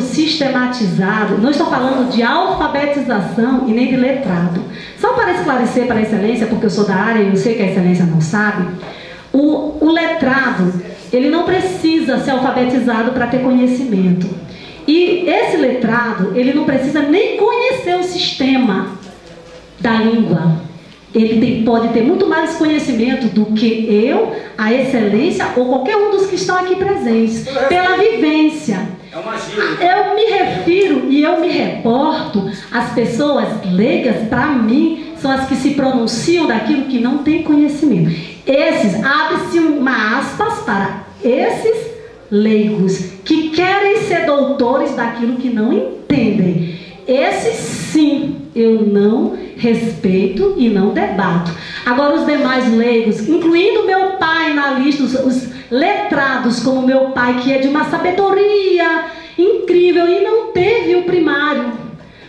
sistematizado, não estou falando de alfabetização e nem de letrado. Só para esclarecer para a excelência, porque eu sou da área e eu sei que a excelência não sabe, o, o letrado, ele não precisa ser alfabetizado para ter conhecimento. E esse letrado, ele não precisa nem conhecer o sistema da língua ele tem, pode ter muito mais conhecimento do que eu, a excelência ou qualquer um dos que estão aqui presentes, pela vivência. É eu me refiro e eu me reporto às pessoas leigas, para mim, são as que se pronunciam daquilo que não tem conhecimento. Esses, abre-se uma aspas para esses leigos que querem ser doutores daquilo que não entendem. Esses sim eu não respeito e não debato. Agora, os demais leigos, incluindo meu pai na lista, os, os letrados, como meu pai, que é de uma sabedoria incrível e não teve o primário,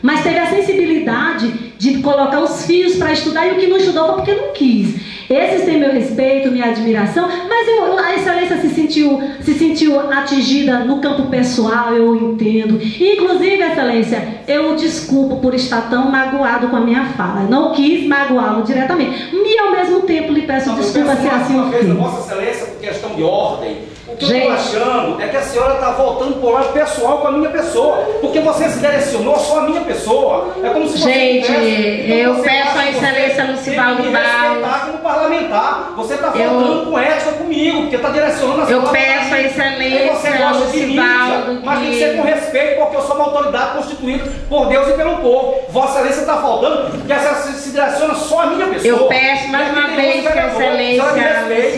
mas teve a sensibilidade de colocar os fios para estudar e o que não estudou foi porque não quis. Esses têm meu respeito, minha admiração, mas eu, a excelência se sentiu, se sentiu atingida no campo pessoal, eu entendo. Inclusive, excelência, eu desculpo por estar tão magoado com a minha fala. Não quis magoá-lo diretamente. E ao mesmo tempo lhe peço desculpa se assim o fiz. Vossa Excelência, por questão de ordem, o que Gente. eu estou achando é que a senhora está voltando o lado pessoal com a minha pessoa. Porque você se direcionou só a minha pessoa. É como se você Gente, então eu peço a excelência Lucivaldo Barros. como parlamentar. Você está faltando eu... com ética comigo, porque está direcionando a sua Eu peço a excelência você gosta de mídia, mas tem que ser com respeito, porque eu sou uma autoridade constituída por Deus e pelo povo. Vossa Excelência está faltando, porque essa se direciona só a minha pessoa. Eu peço mais uma vez que a excelência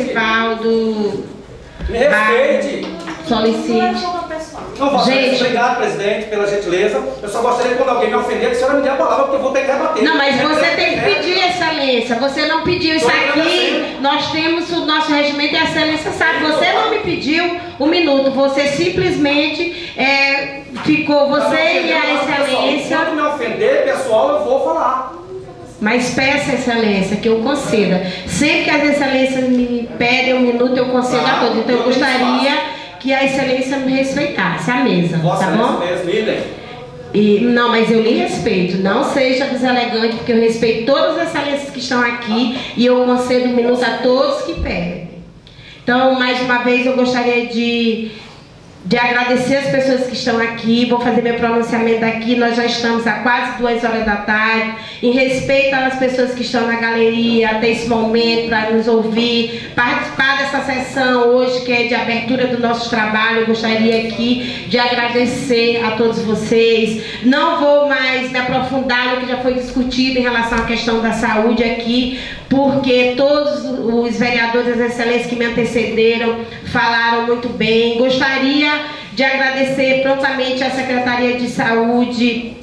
Lucivaldo me respeite. Solicite. Não, Gente, obrigado, presidente, pela gentileza. Eu só gostaria que quando alguém me ofender, que a senhora me dê a palavra, porque eu vou ter que rebater. Não, mas você tem que pedir, é. excelência. Você não pediu isso aqui. Nós temos o nosso regimento e a excelência sabe. Você não me pediu um minuto. Você simplesmente é, ficou, você e a excelência. Se me ofender, pessoal, eu vou falar. Mas peça excelência que eu conceda. Sempre que as excelências me pedem um minuto, eu concedo a todos. Então eu gostaria que a excelência me respeitasse a mesa. Vossa tá bom? E, não, mas eu lhe respeito. Não seja deselegante, porque eu respeito todas as excelências que estão aqui e eu concedo um minuto a todos que pedem. Então, mais uma vez, eu gostaria de de agradecer as pessoas que estão aqui. Vou fazer meu pronunciamento aqui. Nós já estamos há quase duas horas da tarde. Em respeito às pessoas que estão na galeria até esse momento para nos ouvir, participar dessa sessão hoje que é de abertura do nosso trabalho. Eu gostaria aqui de agradecer a todos vocês. Não vou mais me aprofundar no que já foi discutido em relação à questão da saúde aqui, porque todos os vereadores excelentes que me antecederam falaram muito bem. Gostaria de agradecer prontamente à Secretaria de Saúde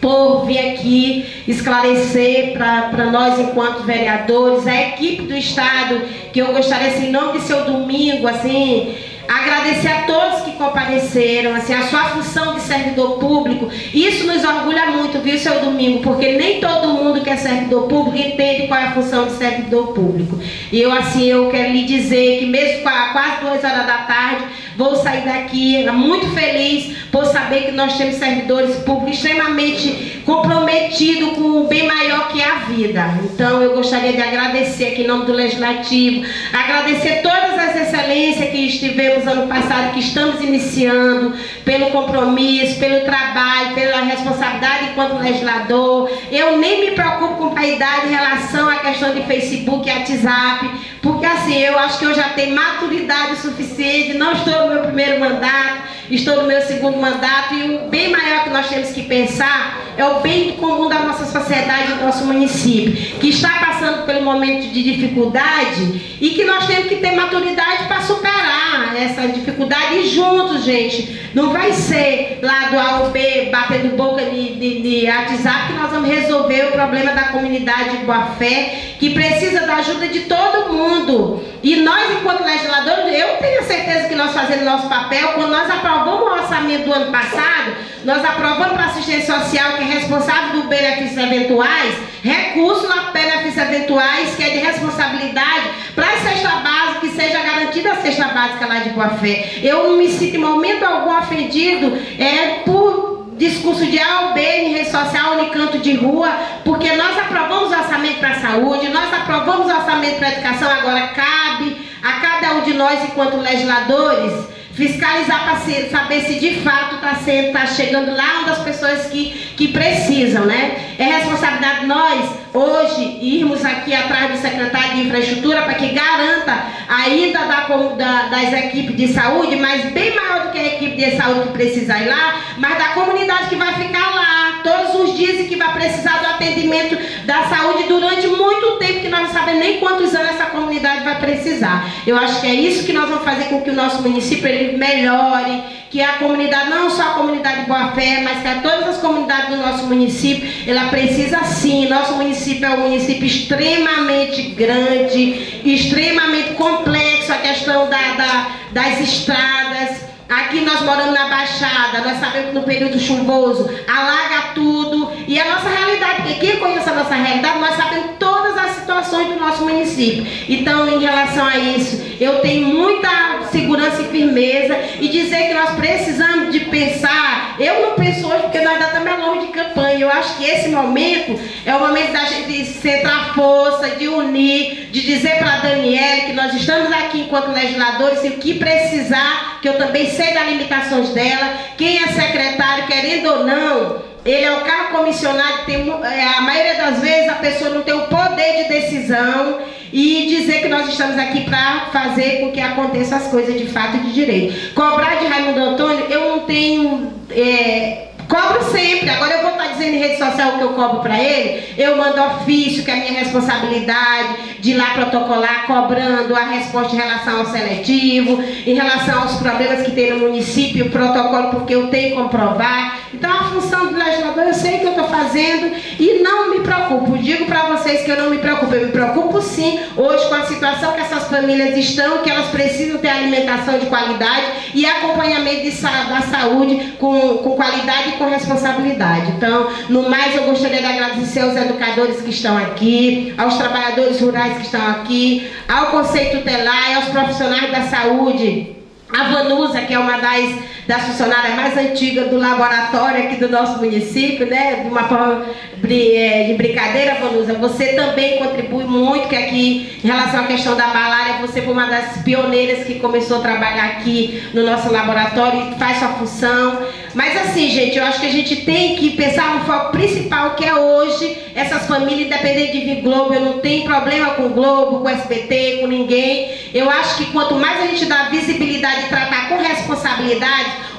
por vir aqui esclarecer para nós enquanto vereadores, a equipe do Estado, que eu gostaria, assim, nome de seu domingo, assim, Agradecer a todos que compareceram, assim, a sua função de servidor público. Isso nos orgulha muito, viu, seu domingo? Porque nem todo mundo que é servidor público entende qual é a função de servidor público. E eu, assim, eu quero lhe dizer que mesmo quase duas horas da tarde, vou sair daqui muito feliz por saber que nós temos servidores públicos extremamente comprometidos com o bem maior que é a vida. Então, eu gostaria de agradecer aqui em nome do Legislativo, agradecer todas as excelências que estivemos tivemos ano passado, que estamos iniciando, pelo compromisso, pelo trabalho, pela responsabilidade enquanto legislador. Eu nem me preocupo com a idade em relação à questão de Facebook e WhatsApp, porque assim, eu acho que eu já tenho maturidade suficiente, não estou no meu primeiro mandato, estou no meu segundo mandato, e o bem maior que nós temos que pensar é o bem comum da nossa sociedade, do nosso município, que está passando pelo momento de dificuldade e que nós temos que ter maturidade para superar essa dificuldade e juntos, gente. Não vai ser lá do A ao B batendo boca de, de, de WhatsApp que nós vamos resolver o problema da comunidade de boa fé, que precisa da ajuda de todo mundo. E nós, enquanto legisladores, eu tenho certeza que nós fazendo nosso papel, quando nós aprovamos o orçamento do ano passado, nós aprovamos para assistência social, que é responsável do benefícios eventuais, recurso para benefícios eventuais, que é de responsabilidade para a cesta básica, que seja garantida a cesta básica lá de boa fé. Eu não me sinto em momento algum ofendido é, por discurso de A ou B em rede social, em canto de rua, porque nós aprovamos o orçamento para a saúde, nós aprovamos o orçamento para a educação, agora cabe a cada um de nós, enquanto legisladores, fiscalizar para saber se de fato está tá chegando lá onde as pessoas que, que precisam, né? É responsabilidade nós, hoje, irmos aqui atrás do secretário de infraestrutura para que garanta a ida da, da, das equipes de saúde, mas bem maior do que a equipe de saúde que precisa ir lá, mas da comunidade que vai ficar lá todos os dias e que vai precisar do atendimento da saúde durante muito tempo, que nós não sabemos nem quantos anos essa comunidade vai precisar. Eu acho que é isso que nós vamos fazer com que o nosso município ele melhore, que a comunidade, não só a comunidade de Boa Fé, mas que a todas as comunidades do nosso município, ela precisa sim. Nosso município é um município extremamente grande, extremamente complexo, a questão da, da das estradas. Aqui nós moramos na Baixada, nós sabemos que no período chuvoso alaga tudo. E a nossa realidade, porque quem conhece a nossa realidade, nós sabemos todas as situações do nosso município. Então, em relação a isso, eu tenho muita segurança e firmeza e dizer que nós precisamos de pensar. Eu não penso hoje porque nós ainda estamos longe de campanha. Eu acho que esse momento é o momento da gente centrar força, de unir, de dizer para a Daniela que nós estamos aqui enquanto legisladores e o que precisar, que eu também sei das limitações dela, quem é secretário, querendo ou não, ele é o carro comissionado, tem, é, a maioria das vezes a pessoa não tem o poder de decisão e dizer que nós estamos aqui para fazer com que aconteçam as coisas de fato e de direito. Cobrar de Raimundo Antônio, eu não tenho. É, Cobro sempre. Agora eu vou estar dizendo em rede social o que eu cobro para ele. Eu mando ofício, que é a minha responsabilidade, de ir lá protocolar, cobrando a resposta em relação ao seletivo, em relação aos problemas que tem no município, o protocolo, porque eu tenho que comprovar. Então a função do legislador eu sei que eu estou fazendo e não me preocupo. Digo para vocês que eu não me preocupo. Eu me preocupo sim hoje com a situação que essas famílias estão, que elas precisam ter alimentação de qualidade e acompanhamento de, da saúde com, com qualidade com responsabilidade. Então, no mais, eu gostaria de agradecer aos educadores que estão aqui, aos trabalhadores rurais que estão aqui, ao Conceito Telar e aos profissionais da saúde. A Vanusa, que é uma das, das funcionárias mais antigas do laboratório aqui do nosso município, né? De uma forma é, de brincadeira, Vanusa, você também contribui muito, que aqui, em relação à questão da malária, você foi uma das pioneiras que começou a trabalhar aqui no nosso laboratório e faz sua função. Mas assim, gente, eu acho que a gente tem que pensar no foco principal que é hoje essas famílias, independente de vir Globo, eu não tenho problema com Globo, com SBT, com ninguém. Eu acho que quanto mais a gente dá visibilidade e tratar com responsabilidade,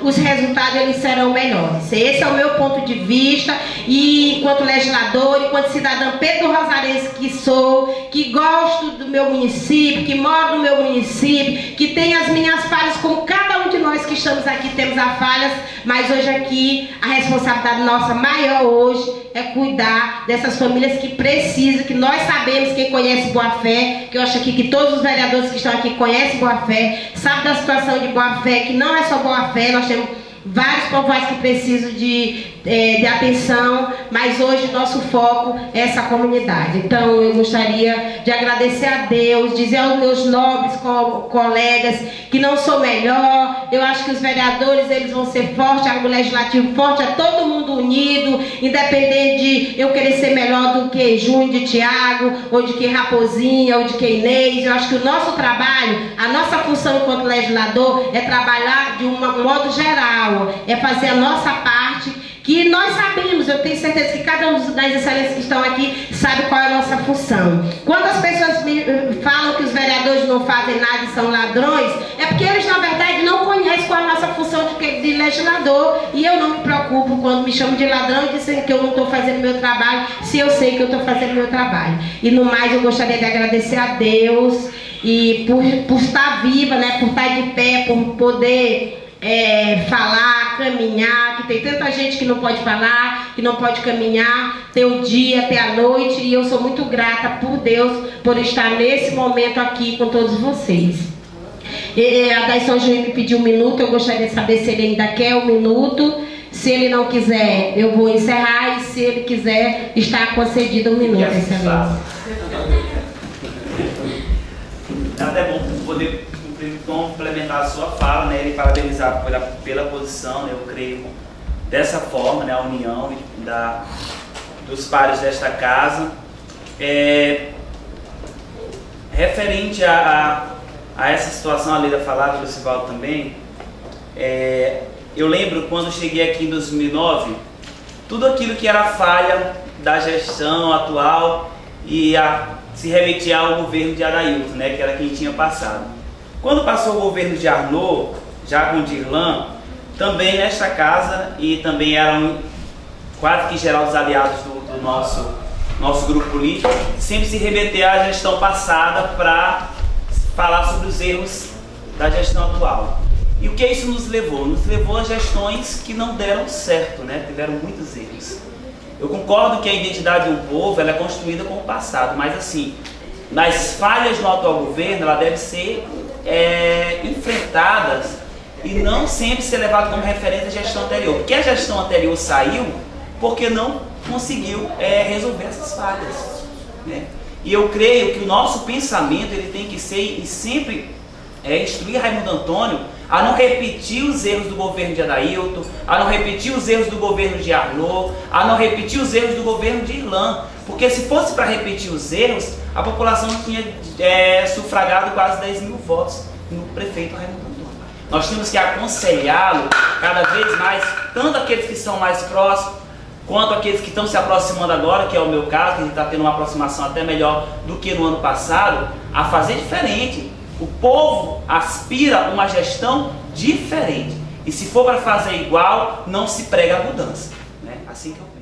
os resultados eles serão melhores. Esse é o meu ponto de vista e enquanto legislador, enquanto cidadã Pedro Rosarense que sou, que gosto do meu município, que moro no meu município, que tem as minhas falhas, como cada nós que estamos aqui temos as falhas, mas hoje aqui a responsabilidade nossa maior hoje é cuidar dessas famílias que precisam, que nós sabemos, quem conhece Boa Fé, que eu acho aqui que todos os vereadores que estão aqui conhecem Boa Fé, sabe da situação de Boa Fé, que não é só Boa Fé, nós temos vários povoados que precisam de, é, de atenção, mas hoje nosso foco é essa comunidade. Então eu gostaria de agradecer a Deus, dizer aos meus nobres co colegas que não sou melhor, eu acho que os vereadores eles vão ser fortes, o legislativo forte, é todo mundo unido, independente de eu querer ser melhor do que Júnior de Tiago, ou de que Raposinha, ou de que Inês. Eu acho que o nosso trabalho, a nossa função enquanto legislador é trabalhar de um modo geral é fazer a nossa parte, que nós sabemos, eu tenho certeza que cada um das excelências que estão aqui sabe qual é a nossa função. Quando as pessoas eh, falam que os vereadores não fazem nada e são ladrões, é porque eles, na verdade, não conhecem qual é a nossa função de, de legislador. E eu não me preocupo quando me chamam de ladrão e dizem que eu não estou fazendo meu trabalho, se eu sei que eu estou fazendo meu trabalho. E no mais, eu gostaria de agradecer a Deus e por, por estar viva, né, por estar de pé, por poder é, falar, caminhar, que tem tanta gente que não pode falar, que não pode caminhar, ter o dia, ter a noite, e eu sou muito grata por Deus por estar nesse momento aqui com todos vocês. A Daison Juiz me pediu um minuto, eu gostaria de saber se ele ainda quer um minuto. Se ele não quiser, eu vou encerrar, e se ele quiser, está concedido um minuto, excelência. Até bom poder complementar a sua fala, né, e parabenizar pela, pela posição, né, eu creio dessa forma, né, a união da, dos pares desta casa. É, referente a, a, a, essa situação, a Leila falava, Sivaldo também, é, eu lembro quando cheguei aqui em 2009, tudo aquilo que era falha da gestão atual e a, se remetia ao governo de Arailton, né, que era quem tinha passado. Quando passou o governo de Arnaud, já com Dirlan, também nesta casa e também eram quase que geral os aliados do, do nosso, nosso grupo político, sempre se remeter à gestão passada para falar sobre os erros da gestão atual. E o que isso nos levou? Nos levou a gestões que não deram certo, né? tiveram muitos erros. Eu concordo que a identidade de um povo ela é construída com o passado, mas assim, nas falhas no atual governo, ela deve ser é, enfrentadas e não sempre ser levado como referência à gestão anterior. Porque a gestão anterior saiu porque não conseguiu é, resolver essas falhas. Né? E eu creio que o nosso pensamento ele tem que ser e sempre é, instruir Raimundo Antônio a não repetir os erros do governo de Adailton, a não repetir os erros do governo de Arnaud, a não repetir os erros do governo de Irlã. Porque se fosse para repetir os erros, a população tinha é, sufragado quase 10 mil votos no prefeito Raimundo Antônio. Nós temos que aconselhá-lo cada vez mais, tanto aqueles que são mais próximos, quanto aqueles que estão se aproximando agora, que é o meu caso, que está tendo uma aproximação até melhor do que no ano passado, a fazer diferente. O povo aspira a uma gestão diferente. E se for para fazer igual, não se prega a mudança. Né? Assim que eu.